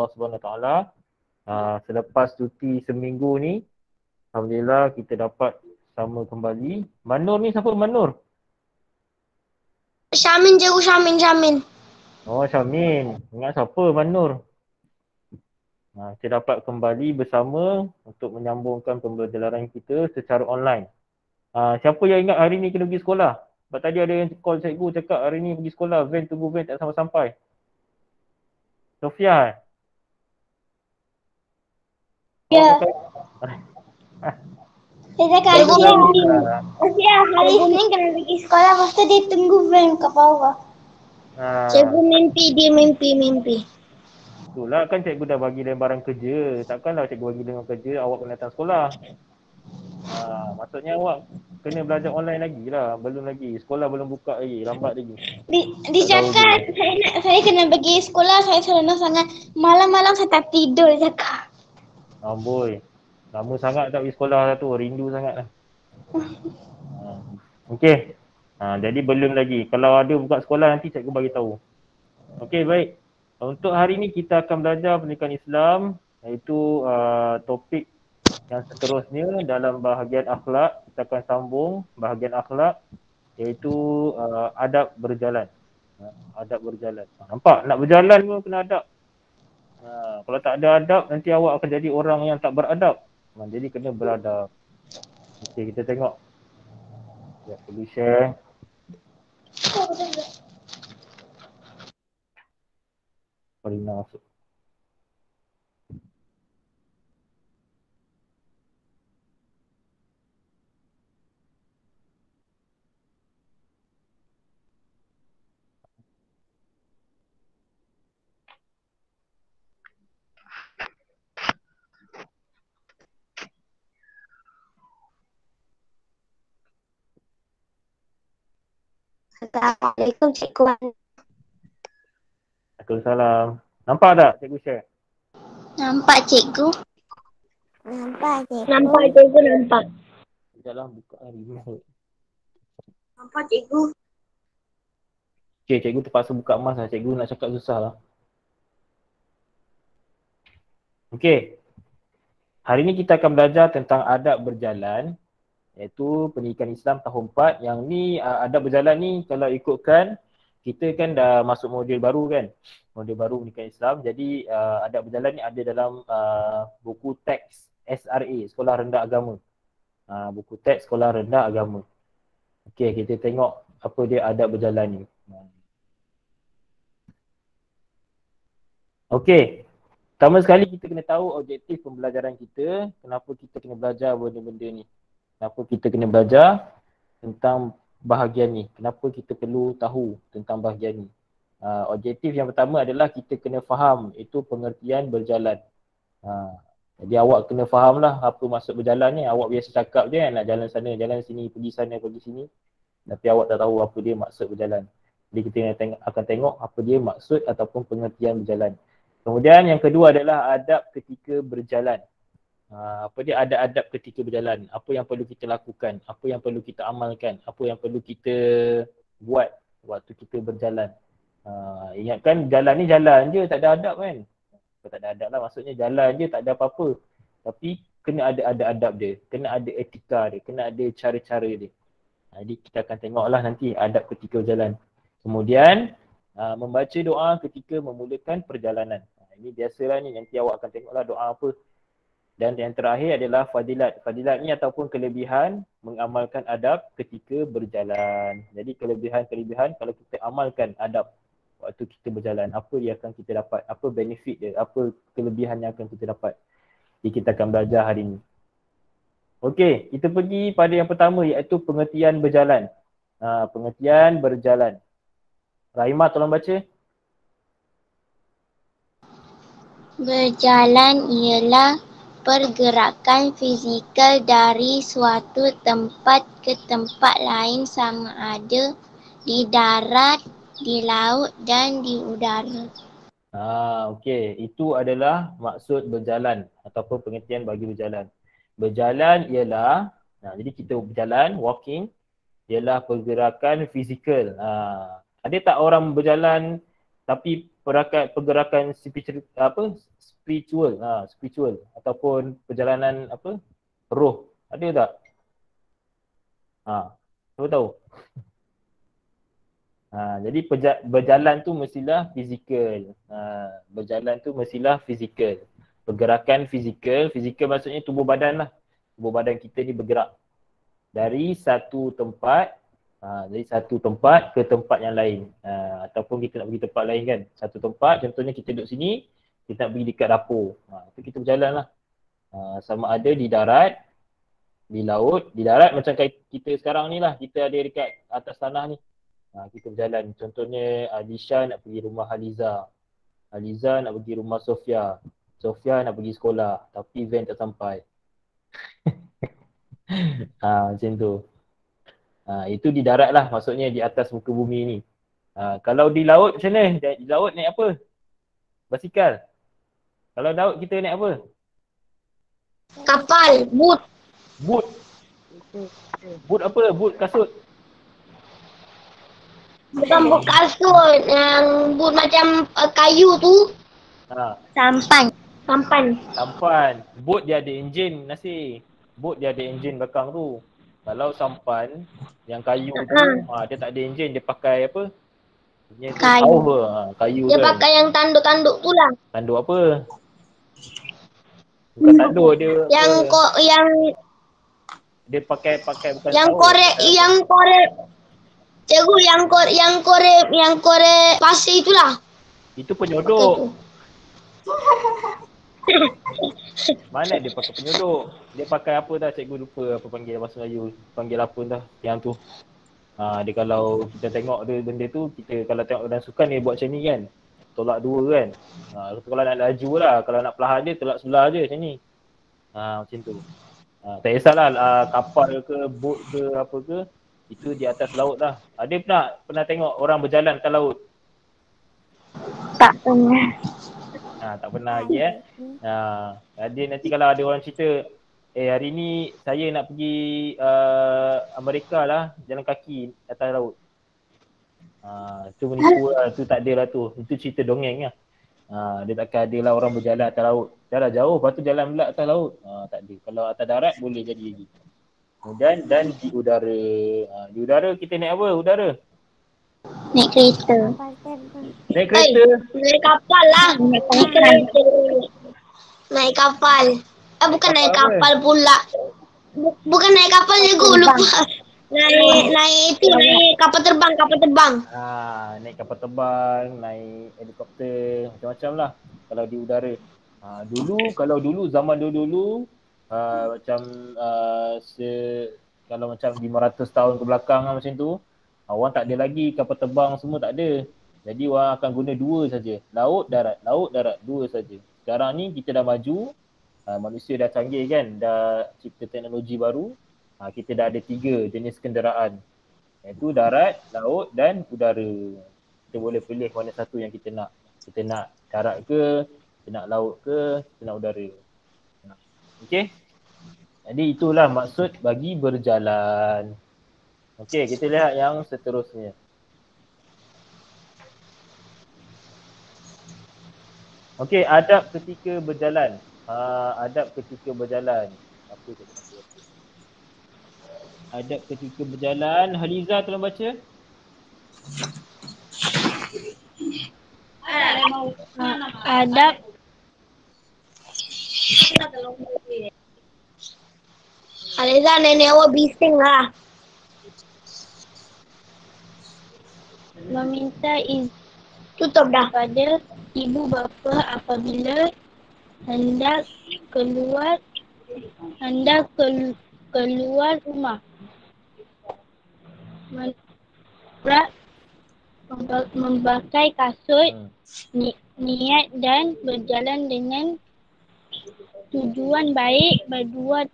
Allah Subhanahu Taala. Uh, selepas cuti seminggu ni alhamdulillah kita dapat sama kembali. Manur ni siapa Manur? Syamin je, Syamin, Syamin. Oh Syamin. Ingat siapa Manur? Ha, kita dapat kembali bersama untuk menyambungkan pembelajaran kita secara online. Ha, siapa yang ingat hari ni kena pergi sekolah? Sebab tadi ada yang call cikgu cakap hari ni pergi sekolah, van tunggu van tak sampai-sampai. Sofia eh? Ya. Saya ni. Sofia, hari ni kena pergi sekolah, lepas tu dia tunggu van kat bawah. Ha. Cikgu mimpi, dia mimpi, mimpi. Itulah kan cikgu dah bagi lembaran kerja. Takkanlah cikgu bagi lembaran kerja awak kena datang sekolah. Ha, maksudnya awak kena belajar online lagi lah. Belum lagi. Sekolah belum buka lagi. Lambat lagi. Di, di cakap saya nak saya kena pergi sekolah, saya seronok sangat. Malam-malam saya tak tidur dia cakap. Amboi. Lama sangat tak pergi sekolah lah tu. Rindu sangat lah. Ha. Okey. Ha, jadi belum lagi. Kalau ada buka sekolah nanti cikgu bagi tahu. Okey baik. Untuk hari ini kita akan belajar pendidikan Islam iaitu uh, topik yang seterusnya dalam bahagian akhlak kita akan sambung bahagian akhlak iaitu uh, adab berjalan. Uh, adab berjalan. Nampak nak berjalan pun kena adab. Uh, kalau tak ada adab nanti awak akan jadi orang yang tak beradab. Uh, jadi kena beradab. Okey kita tengok. Ya, perlu share. Farina masuk. Assalamualaikum Cikgu Wan. Waalaikumsalam. Nampak tak cikgu share? Nampak Cikgu? Nampak je. Nampak Cikgu, nampak. Sekejaplah buka remote. Nampak Cikgu? Okay, cikgu terpaksa buka mas lah. Cikgu nak cakap susah lah. Okay. Hari ni kita akan belajar tentang adab berjalan iaitu pendidikan Islam tahun 4. Yang ni uh, adab berjalan ni kalau ikutkan kita kan dah masuk modul baru kan. Modul baru pendidikan Islam. Jadi uh, adab berjalan ni ada dalam uh, buku teks SRA, Sekolah Rendah Agama. Uh, buku teks Sekolah Rendah Agama. Okay, kita tengok apa dia adab berjalan ni. Okay. Pertama sekali kita kena tahu objektif pembelajaran kita. Kenapa kita kena belajar benda-benda ni. Kenapa kita kena belajar tentang bahagian ni. Kenapa kita perlu tahu tentang bahagian ni. Uh, objektif yang pertama adalah kita kena faham itu pengertian berjalan. Uh, jadi awak kena faham lah apa maksud berjalan ni. Awak biasa cakap je nak jalan sana, jalan sini, pergi sana, pergi sini. Tapi awak tak tahu apa dia maksud berjalan. Jadi kita akan tengok apa dia maksud ataupun pengertian berjalan. Kemudian yang kedua adalah adab ketika berjalan. Ha, apa dia ada adab ketika berjalan? Apa yang perlu kita lakukan? Apa yang perlu kita amalkan? Apa yang perlu kita buat waktu kita berjalan? Ha, ingatkan jalan ni jalan je, tak ada adab kan? Tak ada adab lah maksudnya jalan je, tak ada apa-apa. Tapi kena ada ada adab dia, kena ada etika dia, kena ada cara-cara dia. Ha, jadi kita akan tengoklah nanti adab ketika berjalan. Kemudian uh, membaca doa ketika memulakan perjalanan. Uh, ini biasalah ni nanti awak akan tengoklah doa apa. Dan yang terakhir adalah fadilat. Fadilat ni ataupun kelebihan mengamalkan adab ketika berjalan. Jadi kelebihan-kelebihan kalau kita amalkan adab waktu kita berjalan, apa yang akan kita dapat? Apa benefit dia? Apa kelebihan yang akan kita dapat? Jadi kita akan belajar hari ini. Okey, kita pergi pada yang pertama iaitu pengertian berjalan. Ha, pengertian berjalan. Rahimah tolong baca. Berjalan ialah pergerakan fizikal dari suatu tempat ke tempat lain sama ada di darat, di laut dan di udara. Ha, okey. Itu adalah maksud berjalan ataupun pengertian bagi berjalan. Berjalan ialah, nah, jadi kita berjalan, walking, ialah pergerakan fizikal. Ha, ada tak orang berjalan tapi perakat pergerakan spiritual apa spiritual ha, spiritual ataupun perjalanan apa roh ada tak? Ha, siapa tahu? Ha, jadi berjalan tu mestilah fizikal. Ha, berjalan tu mestilah fizikal. Pergerakan fizikal, fizikal maksudnya tubuh badan lah. Tubuh badan kita ni bergerak. Dari satu tempat, ha, dari satu tempat ke tempat yang lain. Ha, ataupun kita nak pergi tempat lain kan. Satu tempat, contohnya kita duduk sini, kita nak pergi dekat dapur. Ha, tu kita berjalan lah. Ha, sama ada di darat, di laut, di darat macam kita sekarang ni lah. Kita ada dekat atas tanah ni. Ha, kita berjalan. Contohnya Alisha nak pergi rumah Haliza. Haliza nak pergi rumah Sofia. Sofia nak pergi sekolah tapi van tak sampai. ha, macam tu. Ha, itu di darat lah maksudnya di atas muka bumi ni. Ha, kalau di laut macam mana? Di laut naik apa? Basikal. Kalau laut kita naik apa? Kapal, boot. Boot. Boot apa? Boot kasut. Bukan boot kasut, yang boot macam uh, kayu tu. Ha. Sampan. Sampan. Sampan. Boat dia ada enjin nasi. Boat dia ada enjin belakang tu. Kalau sampan yang kayu tu, ha, dia tak ada enjin, dia pakai apa? Dia Kayu. Power. Ha, kayu Dia kan. pakai yang tanduk-tanduk tu lah. Tanduk apa? Bukan tanduk dia. Yang apa, ko yang dia pakai pakai bukan yang korek yang korek Cikgu yang korek yang korek yang korek pasir itulah. Itu penyodok. tu. Mana dia pakai penyodok? Dia pakai apa dah cikgu lupa apa panggil bahasa Melayu. Panggil apa dah yang tu. Ha, dia kalau kita tengok dia benda tu, kita kalau tengok dalam sukan dia buat macam ni kan. Tolak dua kan. Ha, kalau nak laju lah, kalau nak perlahan dia tolak sebelah je macam ni. Ha, macam tu. Ha, tak kisahlah uh, kapal ke, boat ke, apa ke. Itu di atas laut lah. Ada pernah pernah tengok orang berjalan atas laut? Tak pernah. Ha, tak pernah lagi eh. Ha, ada nanti kalau ada orang cerita, eh hari ni saya nak pergi uh, Amerika lah, jalan kaki atas laut. Ha, tu menipu lah, tu tak ada lah tu. Itu cerita dongeng lah. Ha, dia takkan ada lah orang berjalan atas laut. Jalan jauh, lepas tu jalan pula atas laut. Ha, tak ada. Kalau atas darat boleh jadi lagi. Kemudian dan di udara. Ha, di udara kita naik apa? Udara. Naik kereta. Naik kereta. Naik kapal lah. Naik kereta. Naik kapal. Eh bukan naik Kapal kapal pula. Bu- bukan naik kapal cikgu lupa. Naik naik itu naik kapal terbang kapal terbang. Ha, naik kapal terbang, naik helikopter, macam-macam lah kalau di udara. Ha, dulu, kalau dulu, zaman dulu-dulu uh, macam uh, se, kalau macam 500 tahun ke belakang lah macam tu, uh, orang tak ada lagi kapal terbang semua tak ada. Jadi orang akan guna dua saja, laut, darat, laut, darat, dua saja. Sekarang ni kita dah maju, uh, manusia dah canggih kan, dah cipta teknologi baru, uh, kita dah ada tiga jenis kenderaan. Iaitu darat, laut dan udara. Kita boleh pilih mana satu yang kita nak. Kita nak darat ke, kita nak laut ke, kita nak udara. Okey? Jadi itulah maksud bagi berjalan. Okey, kita lihat yang seterusnya. Okey, adab ketika berjalan. Uh, adab ketika berjalan. Apa tu? Adab ketika berjalan. Haliza tolong baca. Adab Aliza nenek awak bising lah. Meminta izin Tutup dah. Pada ibu bapa apabila hendak keluar hendak kel, keluar rumah. Merak memba- memakai kasut Hmm. ni, niat dan berjalan dengan tujuan baik berdua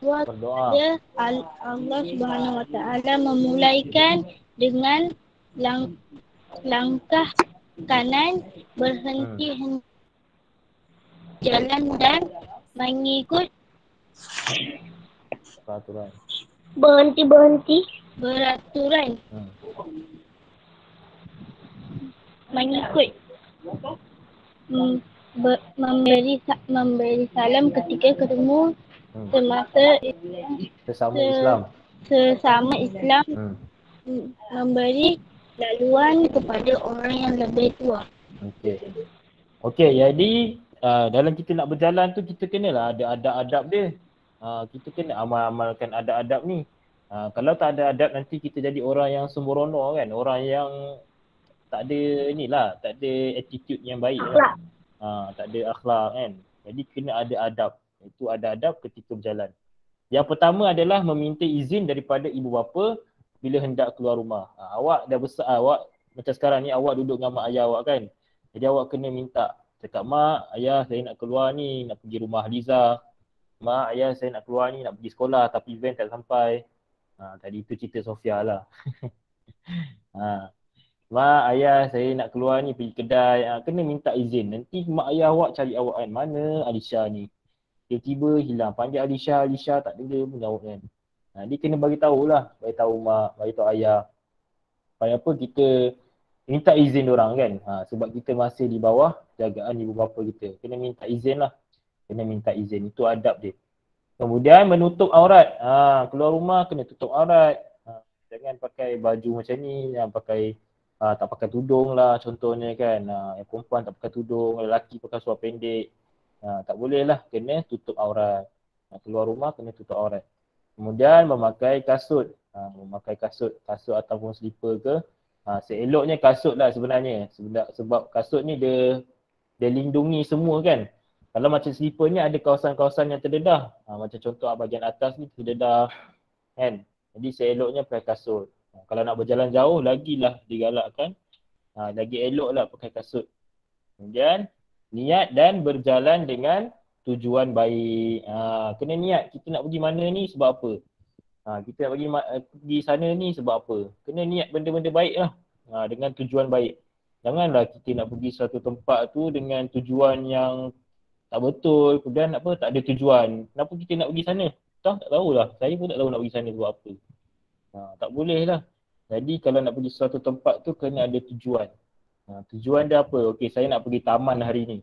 dua Berdoa. kepada Al- Allah Subhanahu Wa Taala memulaikan dengan lang, langkah kanan berhenti hen- jalan dan mengikut Peraturan. berhenti berhenti beraturan Hmm. mengikut mm, ber, memberi sa- memberi salam ketika ketemu Hmm. semasa Sesama Se- Islam. sesama Islam Hmm. mm, memberi laluan kepada orang yang lebih tua. Okey. Okey, jadi uh, dalam kita nak berjalan tu kita kenalah ada adab-adab dia. Uh, kita kena amal-amalkan adab-adab ni. Uh, kalau tak ada adab nanti kita jadi orang yang sembrono kan, orang yang tak ada inilah, tak ada attitude yang baik lah. Uh, tak ada akhlak kan. Jadi kena ada adab. Itu ada adab ketika berjalan. Yang pertama adalah meminta izin daripada ibu bapa bila hendak keluar rumah. Uh, awak dah besar, awak macam sekarang ni awak duduk dengan mak ayah awak kan. Jadi awak kena minta. Cakap mak, ayah saya nak keluar ni, nak pergi rumah Liza. Mak, ayah saya nak keluar ni, nak pergi sekolah tapi van tak sampai. Ha, tadi itu cerita Sofia lah. ha. Mak, ayah saya nak keluar ni pergi kedai. Ha, kena minta izin. Nanti mak ayah awak cari awak kan. Mana Alisha ni? Tiba-tiba hilang. Panggil Alisha, Alisha tak ada pun jawab kan. Ha, dia kena bagi tahu lah. Bagi tahu mak, bagi tahu ayah. Supaya apa kita minta izin orang kan. Ha, sebab kita masih di bawah jagaan ibu bapa kita. Kena minta izin lah. Kena minta izin. Itu adab dia. Kemudian menutup aurat. Ha, keluar rumah kena tutup aurat. Ha, jangan pakai baju macam ni. Jangan pakai ha, tak pakai tudung lah contohnya kan. Ha, yang perempuan tak pakai tudung. Lelaki pakai suar pendek. Ha, tak boleh lah. Kena tutup aurat. Ha, keluar rumah kena tutup aurat. Kemudian memakai kasut. Ha, memakai kasut. Kasut ataupun slipper ke. Ha, seeloknya kasut lah sebenarnya. Sebab, sebab kasut ni dia dia lindungi semua kan. Kalau macam slipper ni ada kawasan-kawasan yang terdedah. Ha, macam contoh bahagian atas ni terdedah kan. Jadi seeloknya pakai kasut. Ha, kalau nak berjalan jauh lagilah digalakkan. Ha, lagi elok lah pakai kasut. Kemudian niat dan berjalan dengan tujuan baik. Ha, kena niat kita nak pergi mana ni sebab apa. Ha, kita nak pergi, eh, pergi sana ni sebab apa. Kena niat benda-benda baik lah. Ha, dengan tujuan baik. Janganlah kita nak pergi suatu tempat tu dengan tujuan yang tak betul. Kemudian apa tak ada tujuan. Kenapa kita nak pergi sana? Tak, tak tahulah. Saya pun tak tahu nak pergi sana sebab apa. Ha, tak boleh lah. Jadi kalau nak pergi suatu tempat tu kena ada tujuan. Ha, tujuan dia apa? Okey saya nak pergi taman hari ni.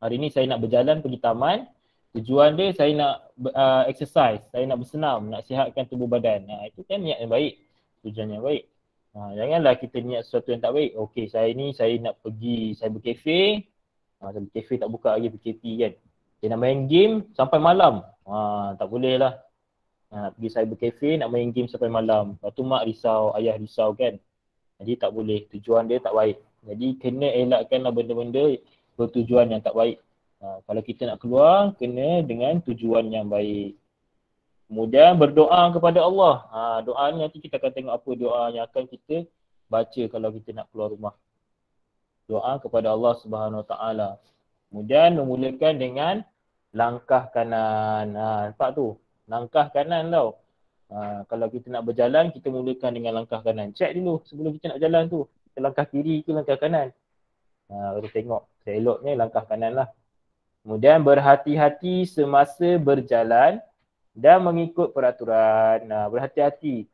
Hari ni saya nak berjalan pergi taman. Tujuan dia saya nak uh, exercise, saya nak bersenam, nak sihatkan tubuh badan. Ha, itu kan niat yang baik. Tujuan yang baik. Ha, janganlah kita niat sesuatu yang tak baik. Okey saya ni saya nak pergi saya berkafe. Saya berkafe tak buka lagi PKP kan. Saya nak main game sampai malam. Ha, tak boleh lah. Ha, nak pergi cyber cafe nak main game sampai malam. Lepas tu mak risau, ayah risau kan. Jadi tak boleh. Tujuan dia tak baik. Jadi kena elakkanlah benda-benda bertujuan yang tak baik. Ha, kalau kita nak keluar, kena dengan tujuan yang baik. Kemudian berdoa kepada Allah. Ha, doa ni nanti kita akan tengok apa doa yang akan kita baca kalau kita nak keluar rumah. Doa kepada Allah Subhanahu Wa Taala. Kemudian memulakan dengan langkah kanan. Ha, nampak tu? Langkah kanan tau. Ha, kalau kita nak berjalan, kita mulakan dengan langkah kanan. Check dulu sebelum kita nak jalan tu. Kita langkah kiri ke langkah kanan. Ha, baru tengok. Seeloknya langkah kanan lah. Kemudian berhati-hati semasa berjalan dan mengikut peraturan. Nah, berhati-hati.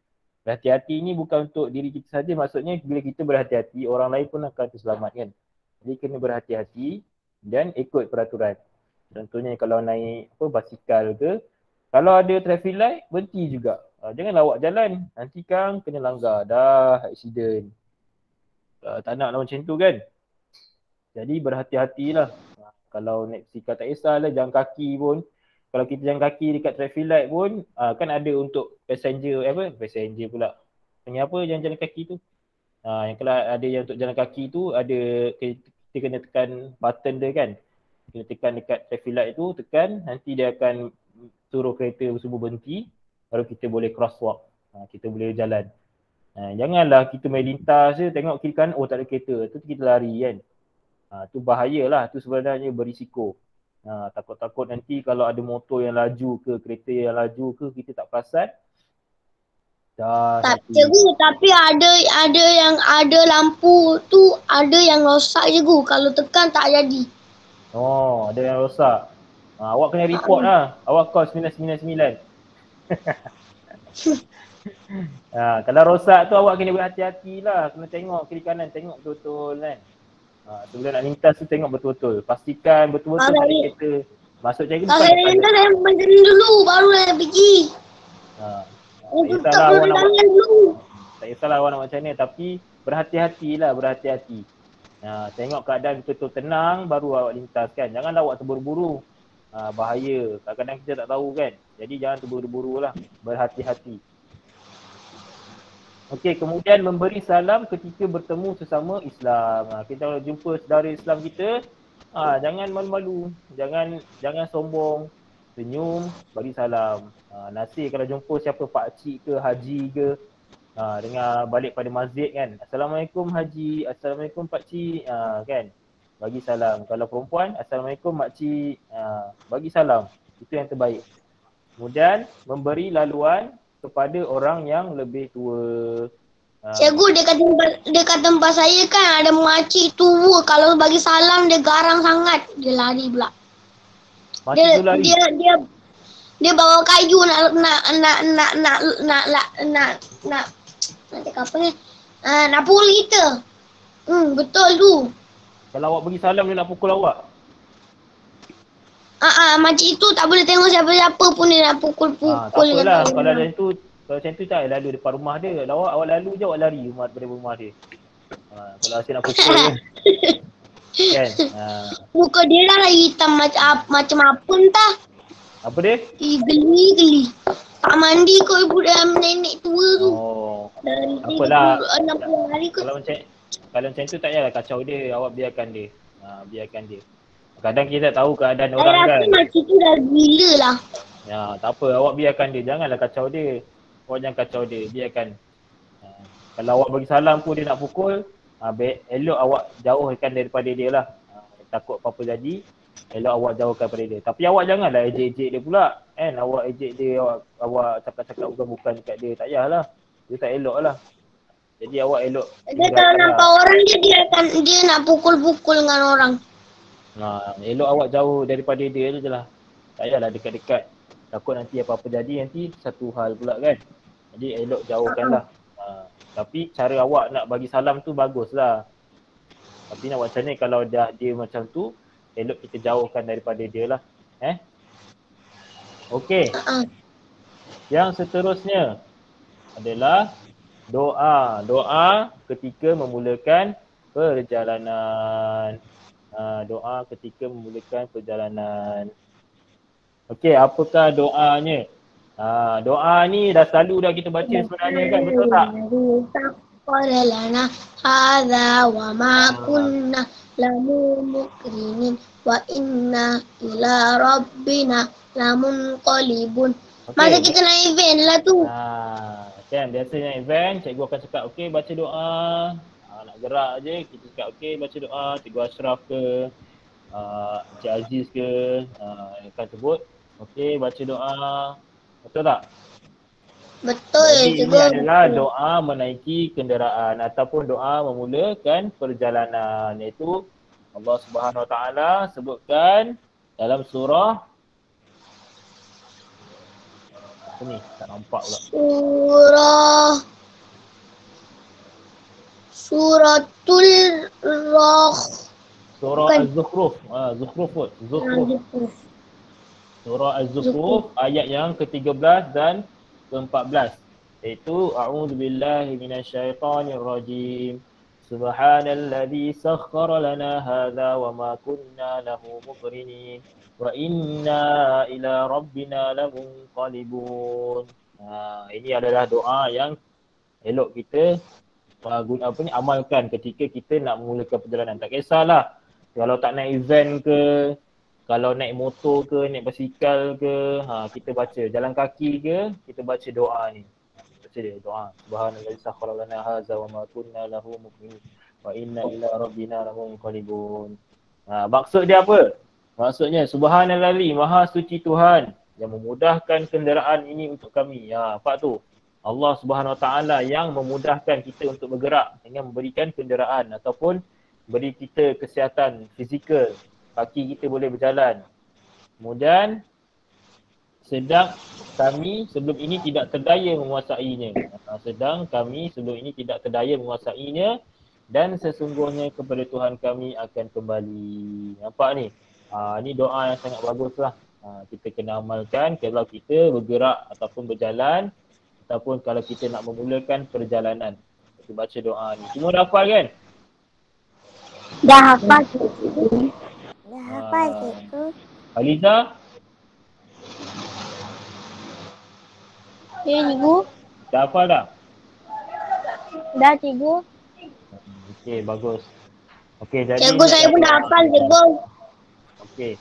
Berhati-hati ni bukan untuk diri kita saja. Maksudnya bila kita berhati-hati, orang lain pun akan terselamatkan. Jadi kena berhati-hati dan ikut peraturan. Contohnya kalau naik apa basikal ke, kalau ada traffic light, berhenti juga. Uh, janganlah awak jalan. Nanti kan kena langgar. Dah accident. Uh, tak nak lah macam tu kan. Jadi berhati-hatilah. Uh, kalau naik basikal tak kisahlah, jalan kaki pun kalau kita jalan kaki dekat traffic light pun uh, kan ada untuk passenger eh, apa? Passenger pula. Panggil apa yang jalan kaki tu? Uh, yang kalau ada yang untuk jalan kaki tu ada kita kena tekan button dia kan? Kita tekan dekat traffic light tu tekan nanti dia akan suruh kereta semua berhenti baru kita boleh crosswalk. Uh, kita boleh jalan. Uh, janganlah kita main lintas je tengok kiri kanan oh tak ada kereta. Tu kita lari kan? Uh, tu bahayalah. Tu sebenarnya berisiko Ha, takut-takut nanti kalau ada motor yang laju ke, kereta yang laju ke, kita tak perasan. Dah Tak cikgu tapi ada ada yang ada lampu tu ada yang rosak cikgu kalau tekan tak jadi. Oh, ada yang rosak. Ha, awak kena report lah. Awak call 999. ha, kalau rosak tu awak kena berhati-hati lah. Kena tengok kiri kanan, tengok betul-betul kan. Ha, sebelum nak lintas tu tengok betul-betul. Pastikan betul-betul ada ni- kereta masuk jaga Kalau depan. saya rentas saya benerin dulu baru saya pergi. Ha. Oh, Tak kisahlah awak nak dulu. tak kisahlah awak nak macam mana tapi berhati-hatilah, berhati-hati. Ha, tengok keadaan betul-betul tenang baru awak lintas kan. Janganlah awak terburu-buru. Ha, bahaya. Kadang-kadang kita tak tahu kan. Jadi jangan terburu-buru lah. Berhati-hati. Okey, kemudian memberi salam ketika bertemu sesama Islam. Ha, kita kalau jumpa saudara Islam kita, ha, jangan malu-malu. Jangan jangan sombong. Senyum, bagi salam. Ha, nasi kalau jumpa siapa pak cik ke, haji ke, ha, dengar balik pada masjid kan. Assalamualaikum haji, Assalamualaikum pak cik. Ha, kan? Bagi salam. Kalau perempuan, Assalamualaikum mak cik. Ha, bagi salam. Itu yang terbaik. Kemudian memberi laluan kepada orang yang lebih tua. Ha, Cikgu dekat tempat dekat tempat saya kan ada makcik tua kalau bagi salam dia garang sangat dia lari pula. Macam Dia tu lari. dia dia dia bawa kayu nak nak nak nak nak nak nak nak nak nak cakap apa ni? Ah, nak pukul kita. Hmm, betul tu. Kalau awak bagi salam dia nak pukul awak. Ah, ah, makcik itu tak boleh tengok siapa-siapa pun dia nak pukul-pukul. Ha, tak apalah. Kalau macam tu, kalau macam tu tak payah lalu depan rumah dia. Kalau awak, awak lalu je awak lari rumah daripada rumah dia. Ha, kalau asyik nak pukul dia. kan? Ha, Muka dia dah lah hitam macam macam apa entah. apa dia? Ih, geli-geli. Tak mandi kau ibu dan nenek tua tu. Oh. Dari Apalah. 60 hari ke. Kalau macam kalau macam tu tak payahlah kacau dia. Awak biarkan dia. Ha, biarkan dia. Kadang kita tak tahu keadaan Saya orang rasa kan. makcik tu dah gila lah. Ya, tak apa. Awak biarkan dia. Janganlah kacau dia. Awak jangan kacau dia. Biarkan. Ha, kalau awak bagi salam pun dia nak pukul, ha, be- elok awak jauhkan daripada dia lah. Ha, takut apa-apa jadi, elok awak jauhkan daripada dia. Tapi awak janganlah ejek-ejek dia pula. Kan? Awak ejek dia, awak, awak cakap-cakap bukan-bukan dekat dia. Tak payahlah. Dia tak elok lah. Jadi awak elok. Dia kalau nampak orang dia, dia akan dia nak pukul-pukul dengan orang. Ha, elok awak jauh daripada dia je lah. Tak payahlah dekat-dekat. Takut nanti apa-apa jadi nanti satu hal pula kan. Jadi elok jauhkanlah. Ha, tapi cara awak nak bagi salam tu baguslah. Tapi nak buat macam ni kalau dah dia macam tu, elok kita jauhkan daripada dia lah. Eh? Okey. Ah, Yang seterusnya adalah doa. Doa ketika memulakan perjalanan uh, doa ketika memulakan perjalanan. Okey, apakah doanya? Uh, doa ni dah selalu dah kita baca sebenarnya kan betul tak? Qalana hadha wa ma kunna lamu mukrinin wa inna ila rabbina lamun. Okay. Masa kita nak event lah tu. Ah, kan biasanya event, cikgu akan cakap okey baca doa. Ha, nak gerak je kita cakap okey baca doa cikgu Ashraf ke uh, Cik Aziz ke uh, akan sebut okey baca doa. Betul tak? Betul Jadi ini cikgu. adalah doa menaiki kenderaan ataupun doa memulakan perjalanan iaitu Allah Subhanahu Wa Taala sebutkan dalam surah apa ni tak nampak pula Surah Suratul Roh. surah. Az-Zukhruf. Ah Zukhruf kot. Zukhruf. Surah Az-Zukhruf ayat yang ke-13 dan ke-14 iaitu a'udzubillahi minasyaitonirrajim. Subhanalladzi sakhkhara lana hadza wa ma kunna lahu muqrinin. Wa inna ila rabbina lamunqalibun. Ha ini adalah doa yang elok kita uh, apa ni amalkan ketika kita nak memulakan perjalanan tak kisahlah kalau tak naik event ke kalau naik motor ke, naik basikal ke, ha, kita baca. Jalan kaki ke, kita baca doa ni. Baca dia doa. Subhanallahi sakhara lana hadza wa ma kunna lahu muqrinin wa inna ila rabbina lamunqalibun. Ha, maksud dia apa? Maksudnya subhanallahi maha suci Tuhan yang memudahkan kenderaan ini untuk kami. Ha, apa tu? Allah Subhanahu Wa Taala yang memudahkan kita untuk bergerak dengan memberikan kenderaan ataupun beri kita kesihatan fizikal kaki kita boleh berjalan. Kemudian sedang kami sebelum ini tidak terdaya menguasainya. Ha, sedang kami sebelum ini tidak terdaya menguasainya dan sesungguhnya kepada Tuhan kami akan kembali. Nampak ni? Ha, ni doa yang sangat bagus lah. Ha, kita kena amalkan kalau kita bergerak ataupun berjalan ataupun kalau kita nak memulakan perjalanan. Kita baca doa ni. Semua dah hafal kan? Dah hafal cikgu. Dah hafal Ah. cikgu. Aliza? Ya cikgu. Dah hafal dah? Dah cikgu. Okey, bagus. Okey, jadi Cikgu saya pun dah hafal cikgu. Okey.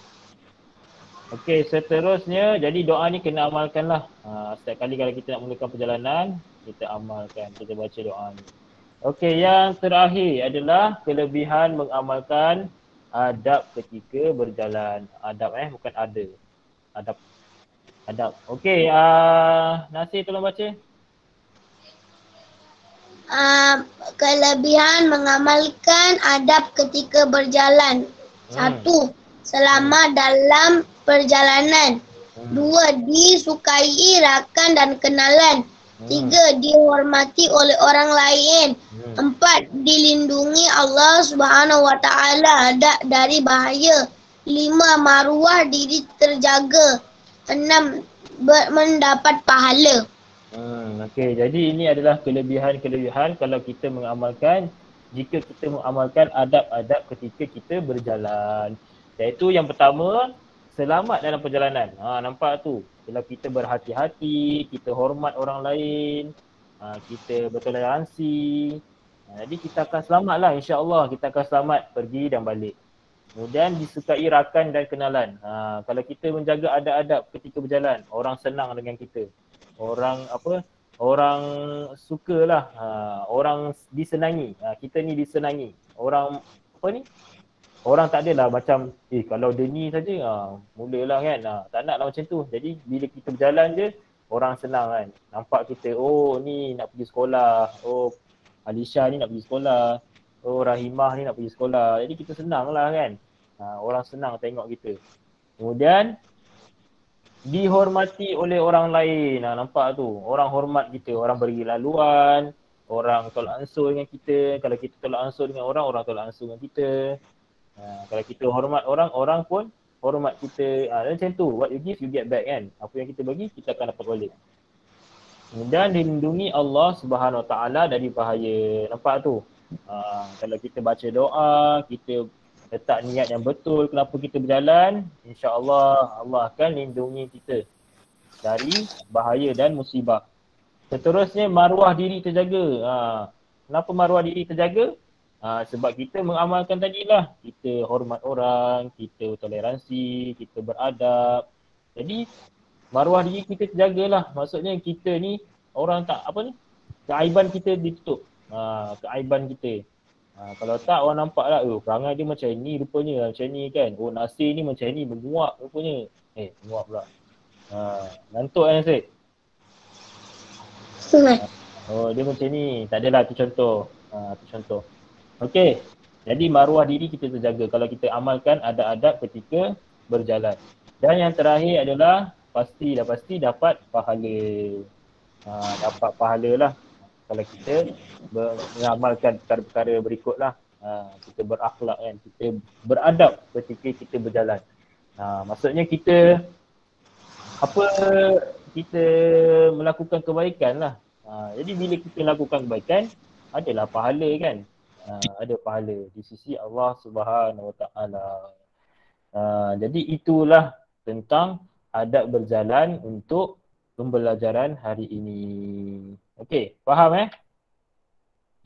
Okey, seterusnya jadi doa ni kena amalkanlah. Ha, setiap kali kalau kita nak mulakan perjalanan, kita amalkan, kita baca doa ni. Okey, yang terakhir adalah kelebihan mengamalkan adab ketika berjalan. Adab eh, bukan ada. Adab. Adab. Okey, uh, Nasir tolong baca. Uh, kelebihan mengamalkan adab ketika berjalan. Hmm. Satu, selamat dalam perjalanan. Hmm. Dua, disukai rakan dan kenalan. Hmm. Tiga, dihormati oleh orang lain. Hmm. Empat, dilindungi Allah Subhanahu Wa Taala da- dari bahaya. Lima, maruah diri terjaga. Enam, ber- mendapat pahala. Hmm, okey. Jadi ini adalah kelebihan-kelebihan kalau kita mengamalkan jika kita mengamalkan adab-adab ketika kita berjalan. Iaitu yang pertama, selamat dalam perjalanan. Ha, nampak tu. Kalau kita berhati-hati, kita hormat orang lain, ha, kita bertoleransi. Ha, jadi kita akan selamat lah insya-Allah. Kita akan selamat pergi dan balik. Kemudian disukai rakan dan kenalan. Ha, kalau kita menjaga adab-adab ketika berjalan, orang senang dengan kita orang apa orang sukalah ha, orang disenangi ha, kita ni disenangi orang apa ni orang tak adalah macam eh kalau dia ni saja ha, mulalah kan ha, tak naklah macam tu jadi bila kita berjalan je orang senang kan nampak kita oh ni nak pergi sekolah oh Alisha ni nak pergi sekolah oh Rahimah ni nak pergi sekolah jadi kita senang lah kan ha, orang senang tengok kita kemudian dihormati oleh orang lain. Ha, nampak tu. Orang hormat kita. Orang beri laluan. Orang tolak ansur dengan kita. Kalau kita tolak ansur dengan orang, orang tolak ansur dengan kita. Ha, kalau kita hormat orang, orang pun hormat kita. Ha, dan macam tu. What you give, you get back kan. Apa yang kita bagi, kita akan dapat balik. Dan dilindungi Allah Subhanahu Wa Taala dari bahaya. Nampak tu. Ha, kalau kita baca doa, kita letak niat yang betul kenapa kita berjalan, insya-Allah Allah akan lindungi kita dari bahaya dan musibah. Seterusnya maruah diri terjaga. Ha, kenapa maruah diri terjaga? Ha, sebab kita mengamalkan tadilah kita hormat orang, kita toleransi, kita beradab. Jadi maruah diri kita terjagalah. Maksudnya kita ni orang tak apa ni? Keaiban kita ditutup. Ha, keaiban kita. Ha, kalau tak orang nampak lah, oh perangai dia macam ni rupanya, macam ni kan. Oh Nasir ni macam ni, menguap rupanya. Eh, menguap pula. Ha, ngantuk kan Nasir? Oh dia macam ni, tak adalah tu contoh. Ha, tu contoh. Okey, jadi maruah diri kita terjaga kalau kita amalkan adab-adab ketika berjalan. Dan yang terakhir adalah pasti dah pasti dapat pahala. Ha, dapat pahala lah kalau kita mengamalkan perkara-perkara berikutlah. Ha, kita berakhlak kan, kita beradab ketika kita berjalan. Ha, maksudnya kita apa kita melakukan kebaikan lah. Ha, jadi bila kita lakukan kebaikan, adalah pahala kan. Ha, ada pahala di sisi Allah Subhanahu Wa Taala. Ha, jadi itulah tentang adab berjalan untuk pembelajaran hari ini. Okey, faham eh?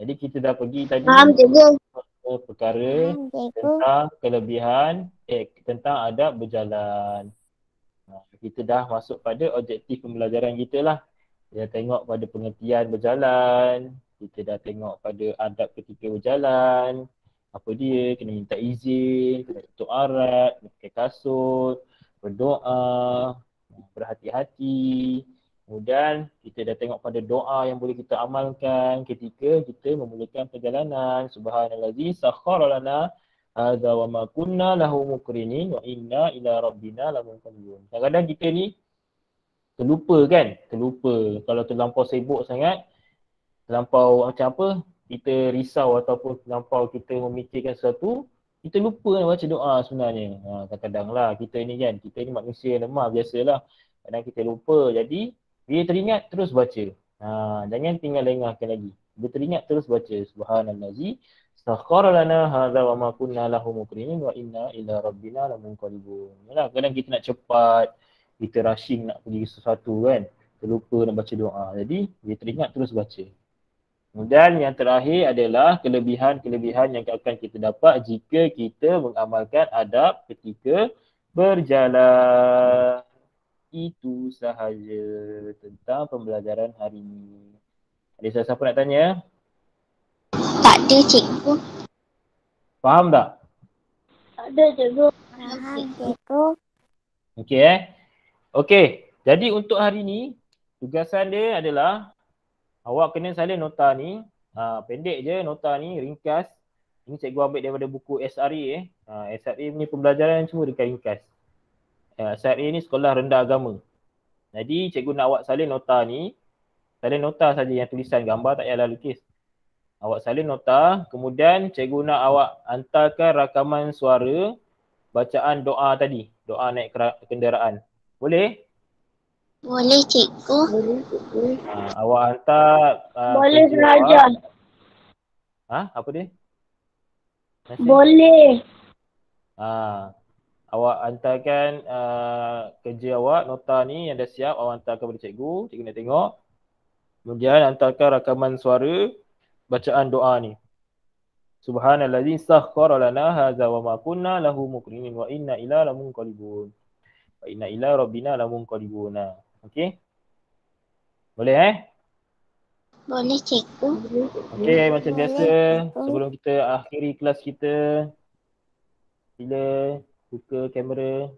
Jadi kita dah pergi tadi Faham uh, perkara Faham tentang kelebihan eh tentang adab berjalan. Ha, kita dah masuk pada objektif pembelajaran kita lah. Kita tengok pada pengertian berjalan, kita dah tengok pada adab ketika berjalan, apa dia, kena minta izin, kena tutup arat, kena pakai kasut, berdoa, berhati-hati. Kemudian kita dah tengok pada doa yang boleh kita amalkan ketika kita memulakan perjalanan. Subhanallazi sakhkhara lana hadza wa ma kunna lahu muqrinin wa inna ila rabbina lamunqalibun. Kadang-kadang kita ni terlupa kan? Terlupa. Kalau terlampau sibuk sangat, terlampau macam apa, kita risau ataupun terlampau kita memikirkan sesuatu, kita lupa nak baca doa sebenarnya. Ha, kadang-kadang lah kita ni kan, kita ni manusia lemah biasalah. Kadang kita lupa. Jadi, bila teringat terus baca. Ha, jangan tinggal lengahkan lagi. Bila teringat terus baca. Subhanallazi Sakhara lana hadza wa ma kunna lahu muqrinin wa inna ila rabbina lamunqalibun. Yalah kadang kita nak cepat, kita rushing nak pergi sesuatu kan. Terlupa nak baca doa. Jadi dia teringat terus baca. Kemudian yang terakhir adalah kelebihan-kelebihan yang akan kita dapat jika kita mengamalkan adab ketika berjalan. Itu sahaja tentang pembelajaran hari ini. Ada siapa nak tanya? Tak ada cikgu. Faham tak? Tak ada cikgu. Faham, cikgu. Okey eh. Okey. Jadi untuk hari ni tugasan dia adalah awak kena salin nota ni. Ha, pendek je nota ni ringkas. Ini cikgu ambil daripada buku SRA eh. Ha, SRA punya pembelajaran semua dekat ringkas. Ha, SRA ni sekolah rendah agama. Jadi cikgu nak awak salin nota ni. Salin nota saja yang tulisan gambar tak payahlah lukis. Awak salin nota, kemudian cikgu nak awak hantarkan rakaman suara bacaan doa tadi. Doa naik kenderaan. Boleh? Boleh cikgu. Ha, awak hantar uh, Boleh saja. Ha, apa dia? Nasib? Boleh. Ha, awak hantarkan uh, kerja awak, nota ni yang dah siap, awak hantar kepada cikgu, cikgu nak tengok. Kemudian hantarkan rakaman suara bacaan doa ni. Subhanallazi sakhkhara lana hadza wa ma kunna lahu muqrinin wa inna ila lamunqalibun. Wa inna ila rabbina lamunqalibun. Okey? Boleh eh? Boleh cikgu. Okey, macam Boleh, biasa cikgu. sebelum kita akhiri kelas kita sila buka kamera